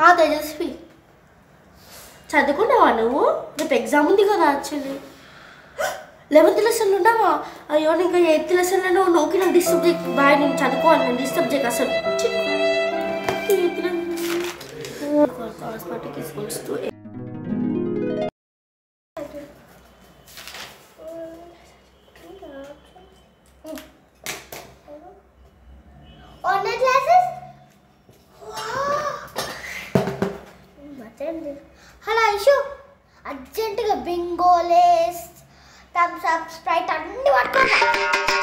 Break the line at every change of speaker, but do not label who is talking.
ఆ తేజస్వి. చదువుకున్నావా నువ్వు? రేపు ఎగ్జామ్ ఉంది కదా యాక్చువల్లీ లెవెన్త్ లెసన్లు ఉన్నావా? అయ్యో ఇంకా ఎయిత్ లెసన్లో నోకి నాకు డిస్టర్బ్ చేయ బాయ్ నేను చదువుకోవాలి నేను డిస్టర్బ్ చేయక అసలు.
హలో ఇషు అర్జెంటుగా బింగోలేస్ థమ్స్ అప్ స్ప్రైట్ అన్ని పట్టుకో